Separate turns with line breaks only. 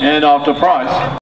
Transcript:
And off to Price.